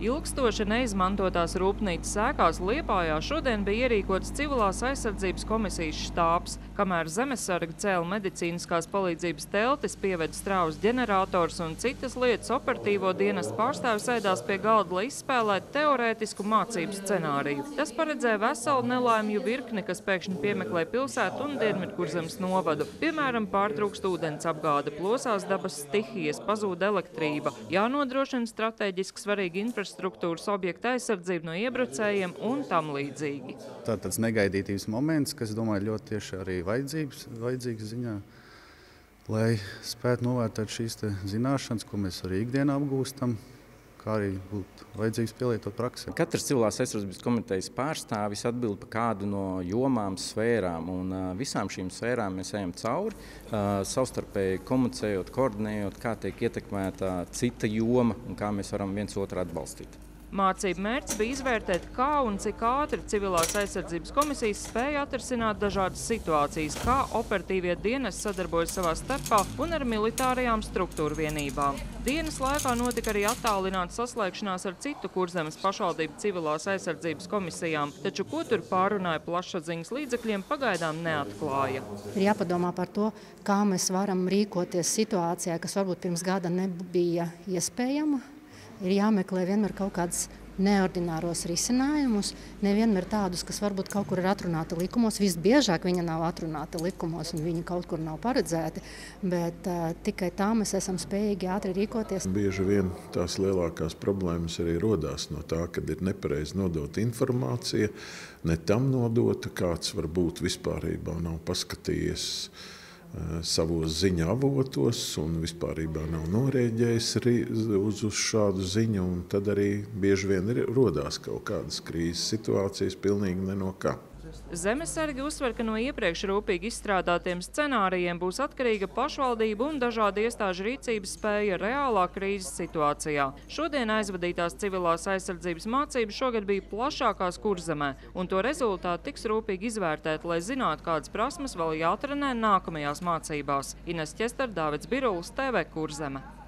Ilgstoši neizmantotās rūpnīcas sēkās Liepājā šodien bija ierīkots civilās aizsardzības komisijas štābs, kamēr zemesarga cēla medicīniskās palīdzības teltis, pieved strāvas ģenerators un citas lietas operatīvo dienas pārstāvis sēdās pie galda, lai izspēlētu teorētisku mācību scenāriju. Tas paredzēja veselu nelaimju virkni, kas pēkšņi piemeklē pilsētu un Dienvidkurzemes novadu. Piemēram, pārtrūkst ūdens apgāde, plosās dabas stihijas, pazūd elektrība, jānodrošina strateģiski svarīgi infrastruktūras objekta aizsardzība no iebrucējiem un tam līdzīgi. Tā tāds negaidītības moments, kas, domāju, ļoti tieši arī vajadzīgs, vajadzīgs ziņā, lai spētu novērtēt šīs zināšanas, ko mēs arī ikdienā apgūstam, kā arī būtu vajadzīgs pielietot praksē. Katrs civilās aizsardzības komitejas pārstāvis atbild par kādu no jomām, sfērām, un visām šīm sfērām mēs ejam cauri, savstarpēji komunicējot, koordinējot, kā tiek ietekmēta cita joma un kā mēs varam viens otru atbalstīt. Mācību mērķis bija izvērtēt, kā un cik ātri civilās aizsardzības komisijas spēja atrisināt dažādas situācijas, kā operatīvie dienas sadarbojas savā starpā un ar militārajām struktūru vienībām. Dienas laikā notika arī attālināta saslēgšanās ar citu kurzemes pašvaldību civilās aizsardzības komisijām, taču ko tur pārunāja plašsaziņas līdzekļiem pagaidām neatklāja. Ir jāpadomā par to, kā mēs varam rīkoties situācijā, kas varbūt pirms gada nebija iespējama ir jāmeklē vienmēr kaut kādas neordināros risinājumus, nevienmēr tādus, kas varbūt kaut kur ir atrunāti likumos. Visbiežāk viņa nav atrunāta likumos un viņi kaut kur nav paredzēti, bet uh, tikai tā mēs esam spējīgi ātri rīkoties. Bieži vien tās lielākās problēmas arī rodās no tā, kad ir nepareizi nodota informācija, ne tam nodota, kāds varbūt vispārībā nav paskatījies savos ziņu avotos un vispār nav norēģējis uz, uz šādu ziņu. Tad arī bieži vien ir, rodās kaut kādas krīzes situācijas, pilnīgi ne no kā. Zemesargi uzsver, ka no iepriekš rūpīgi izstrādātiem scenārijiem būs atkarīga pašvaldība un dažādi iestāžu rīcības spēja reālā krīzes situācijā. Šodien aizvadītās civilās aizsardzības mācības šogad bija plašākās kurzemē, un to rezultāti tiks rūpīgi izvērtēt, lai zinātu, kādas prasmes vēl jātrenē nākamajās mācībās. Ines Ķester, Dāvids Birulis, TV Kurzeme.